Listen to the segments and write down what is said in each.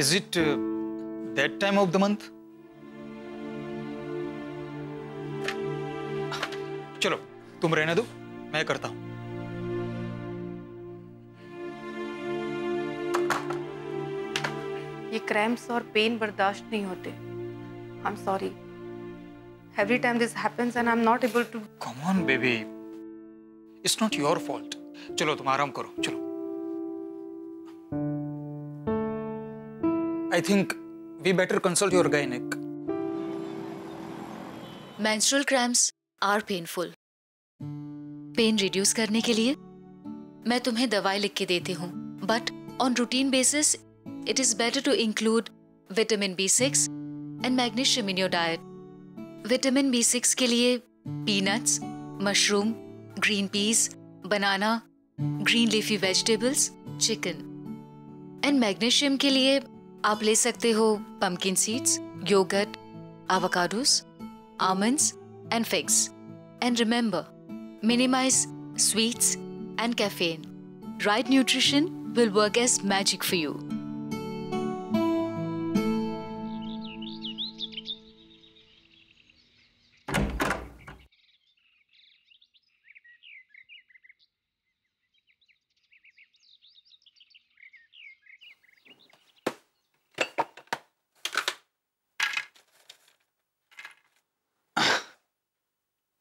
Is it uh, that time of the month? चलो तुम रहने दो मैं करता हूँ। ये क्रैम्प्स और पेन बर्दाश्त नहीं होते। I am sorry every time this happens and I am not able to come on baby it's not your fault चलो तुम आराम करो I think we better consult your gynaec menstrual cramps are painful. Pain reduce करने के लिए मैं तुम्हें दवाई लिख के देती हूँ but on routine basis it is better to include vitamin B six and magnesium in your diet vitamin B six के लिए peanuts mushroom green peas banana green leafy vegetables chicken and magnesium के लिए आप ले सकते हो pumpkin seeds yoghurt avocados, almonds, and figs. And remember, minimize sweets and caffeine. Right nutrition will work as magic for you.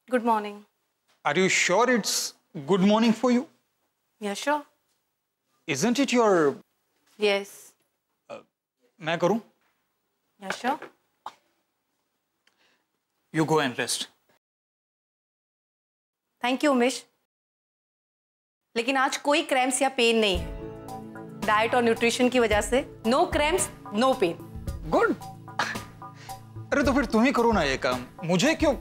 Good morning Are you sure it's good morning for you? Yeah sure Isn't it your yes मैं करूँ? Yeah sure You go and rest. Thank you Umesh लेकिन आज कोई cramps या pen नहीं है। Diet और nutrition की वजह से no cramps no pain good अरे तो फिर तुम ही करो ना ये काम। मुझे क्यों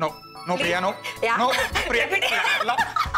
नो नो प्रिया नो या- नो प्रिया ला- ला- ला-